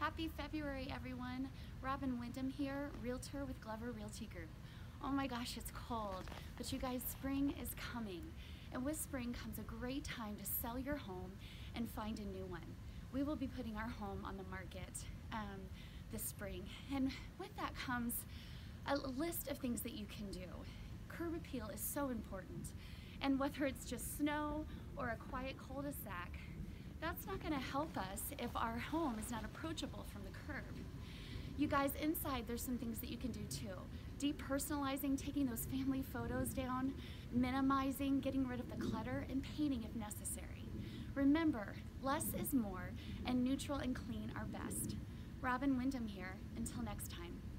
Happy February, everyone. Robin Windham here, realtor with Glover Realty Group. Oh my gosh, it's cold, but you guys, spring is coming. And with spring comes a great time to sell your home and find a new one. We will be putting our home on the market um, this spring. And with that comes a list of things that you can do. Curb appeal is so important. And whether it's just snow or a quiet cul-de-sac, not gonna help us if our home is not approachable from the curb. You guys, inside there's some things that you can do too. Depersonalizing, taking those family photos down, minimizing, getting rid of the clutter, and painting if necessary. Remember, less is more, and neutral and clean are best. Robin Windham here. Until next time.